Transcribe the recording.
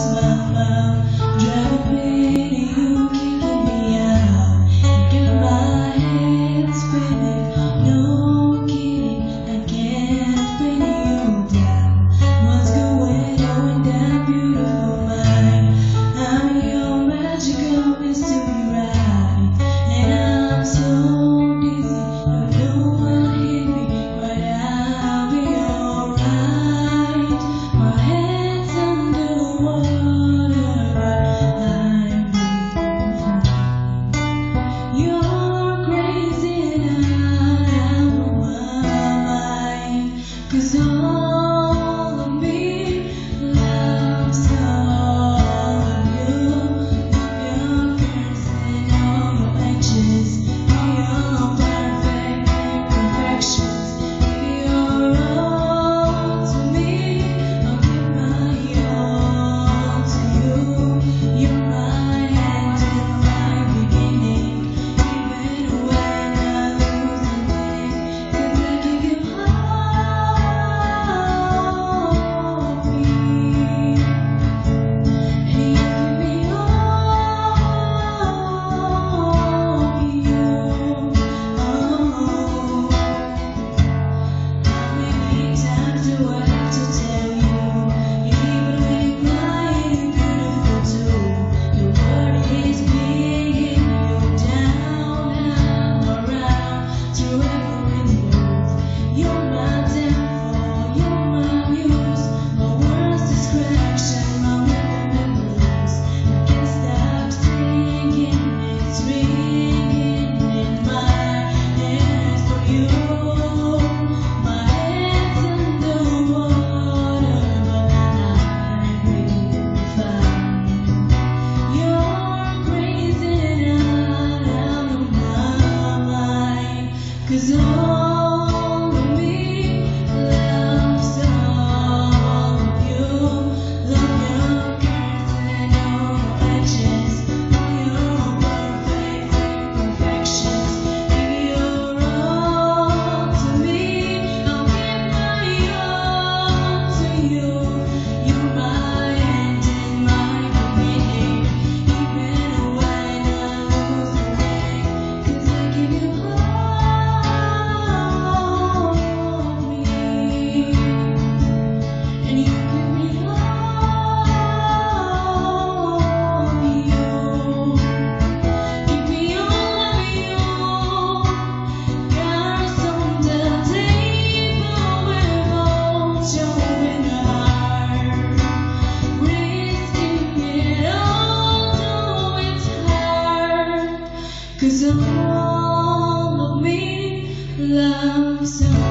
All of me loves all of me love you.